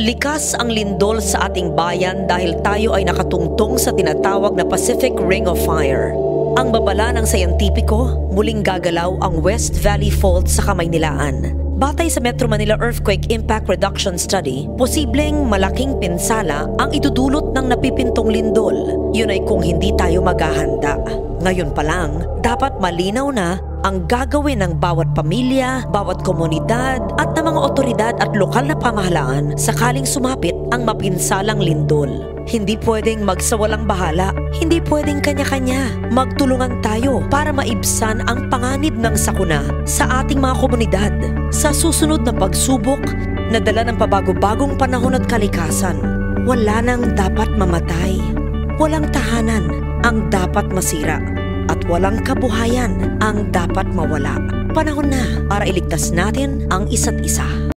Likas ang lindol sa ating bayan dahil tayo ay nakatungtong sa tinatawag na Pacific Ring of Fire. Ang babala ng sayantipiko, muling gagalaw ang West Valley Fault sa Kamaynilaan. Batay sa Metro Manila Earthquake Impact Reduction Study, posibleng malaking pinsala ang itudulot ng napipintong lindol. Yun ay kung hindi tayo maghahanda. Ngayon pa lang, dapat malinaw na ang gagawin ng bawat pamilya, bawat komunidad at ng mga otoridad at lokal na pamahalaan sakaling sumapit ang mapinsalang lindol. Hindi pwedeng magsawalang bahala, hindi pwedeng kanya-kanya. Magtulungan tayo para maibsan ang panganib ng sakuna sa ating mga komunidad. Sa susunod na pagsubok na dala ng pabago-bagong panahon at kalikasan, wala nang dapat mamatay. Walang tahanan ang dapat masira at walang kabuhayan ang dapat mawala. Panahon na para iligtas natin ang isa't isa.